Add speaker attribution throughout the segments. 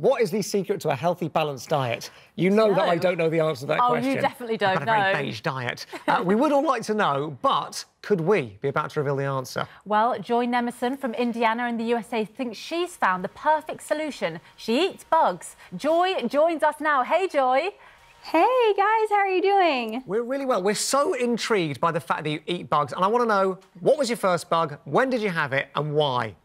Speaker 1: what is the secret to a healthy, balanced diet? You know no. that I don't know the answer to that
Speaker 2: oh,
Speaker 1: question.
Speaker 2: Oh, you definitely don't
Speaker 1: I've got a very beige diet. Uh, we would all like to know, but could we be about to reveal the answer?
Speaker 2: Well, Joy Emmerson from Indiana in the USA thinks she's found the perfect solution. She eats bugs. Joy joins us now. Hey, Joy.
Speaker 3: Hey guys, how are you doing?
Speaker 1: We're really well. We're so intrigued by the fact that you eat bugs, and I want to know what was your first bug, when did you have it, and why?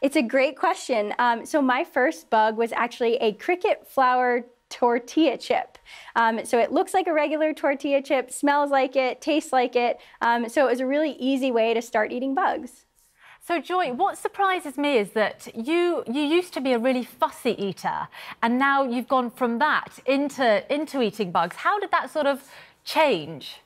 Speaker 3: It's a great question. Um, so my first bug was actually a cricket flour tortilla chip. Um, so it looks like a regular tortilla chip, smells like it, tastes like it. Um, so it was a really easy way to start eating bugs.
Speaker 2: So Joy, what surprises me is that you you used to be a really fussy eater, and now you've gone from that into into eating bugs. How did that sort of change?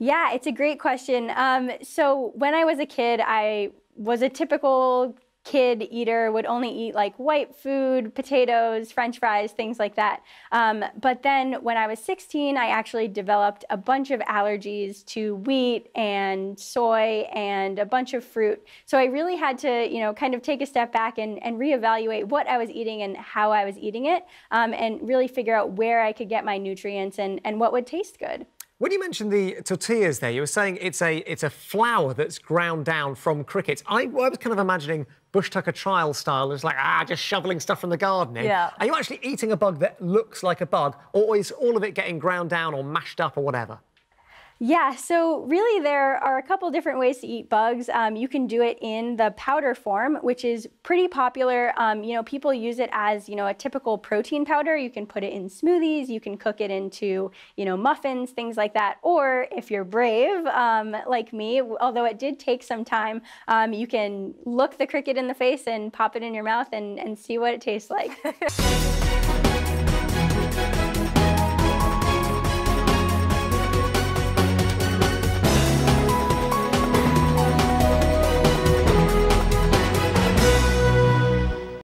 Speaker 3: Yeah, it's a great question. Um, so when I was a kid, I was a typical kid eater would only eat like white food, potatoes, french fries, things like that. Um, but then when I was 16, I actually developed a bunch of allergies to wheat and soy and a bunch of fruit. So I really had to, you know, kind of take a step back and, and reevaluate what I was eating and how I was eating it um, and really figure out where I could get my nutrients and, and what would taste good.
Speaker 1: When you mentioned the tortillas there, you were saying it's a it's a flour that's ground down from crickets. I, I was kind of imagining Bush Tucker trial style. It's like, ah, just shoveling stuff from the garden in.
Speaker 2: Yeah.
Speaker 1: Are you actually eating a bug that looks like a bug, or is all of it getting ground down or mashed up or whatever?
Speaker 3: Yeah, so really there are a couple different ways to eat bugs. Um, you can do it in the powder form, which is pretty popular. Um, you know, people use it as, you know, a typical protein powder. You can put it in smoothies, you can cook it into, you know, muffins, things like that. Or if you're brave, um, like me, although it did take some time, um, you can look the cricket in the face and pop it in your mouth and, and see what it tastes like.